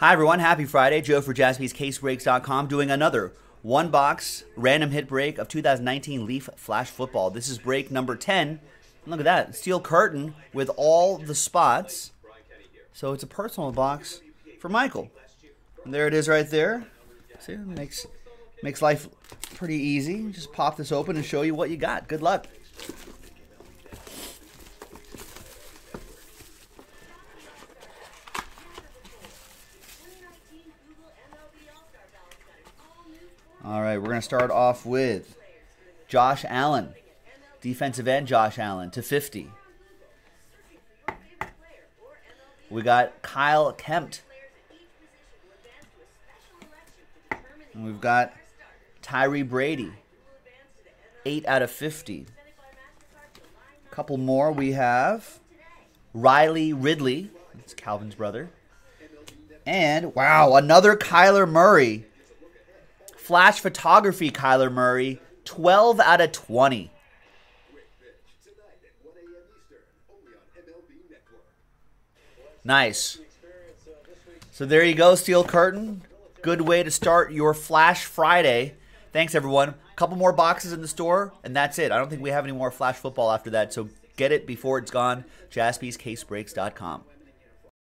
Hi, everyone. Happy Friday. Joe for jaspyscasebreaks.com doing another one box random hit break of 2019 Leaf Flash Football. This is break number 10. Look at that. Steel curtain with all the spots. So it's a personal box for Michael. And there it is right there. See, makes, makes life pretty easy. Just pop this open and show you what you got. Good luck. All right, we're going to start off with Josh Allen, defensive end Josh Allen to 50. We got Kyle Kempt. And we've got Tyre Brady, 8 out of 50. A couple more. We have Riley Ridley. That's Calvin's brother. And, wow, another Kyler Murray. Flash photography, Kyler Murray, 12 out of 20. Nice. So there you go, Steel Curtain. Good way to start your Flash Friday. Thanks, everyone. A couple more boxes in the store, and that's it. I don't think we have any more Flash football after that, so get it before it's gone. JaspysCaseBreaks.com.